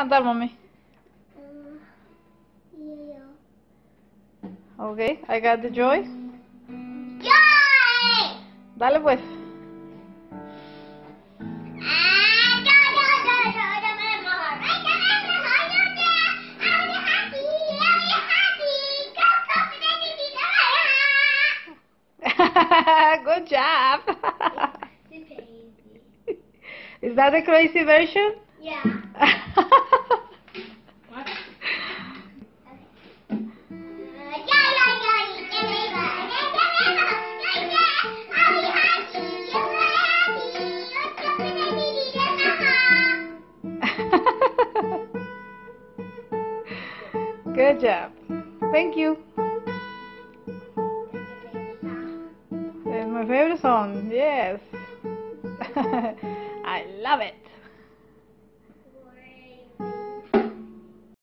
cantar, mami? Uh, Okay, I got the joy. ¡Joy! Dale pues. Ah, Good job. Is that the crazy version? Yeah. Good job. Thank you. It's my favorite song. Yes. I love it.